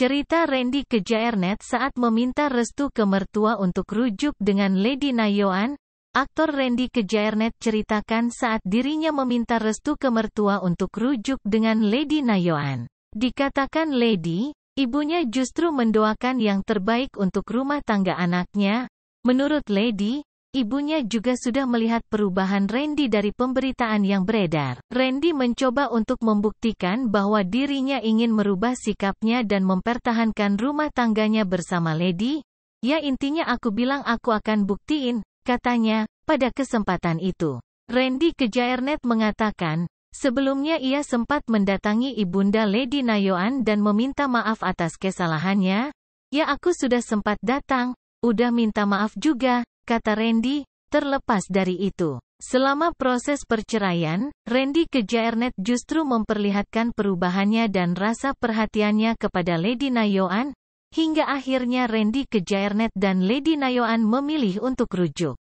Cerita Randy ke Jaernet saat meminta restu ke mertua untuk rujuk dengan Lady Nayoan, aktor Randy ke Jaernet ceritakan saat dirinya meminta restu ke mertua untuk rujuk dengan Lady Nayoan. Dikatakan Lady, ibunya justru mendoakan yang terbaik untuk rumah tangga anaknya. Menurut Lady, Ibunya juga sudah melihat perubahan Randy dari pemberitaan yang beredar. Randy mencoba untuk membuktikan bahwa dirinya ingin merubah sikapnya dan mempertahankan rumah tangganya bersama Lady. Ya intinya aku bilang aku akan buktiin, katanya, pada kesempatan itu. Randy ke Jaernet mengatakan, sebelumnya ia sempat mendatangi ibunda Lady Nayoan dan meminta maaf atas kesalahannya. Ya aku sudah sempat datang, udah minta maaf juga, kata Randy, terlepas dari itu. Selama proses perceraian, Randy ke Jaernet justru memperlihatkan perubahannya dan rasa perhatiannya kepada Lady Nayoan, hingga akhirnya Randy ke Jaernet dan Lady Nayoan memilih untuk rujuk.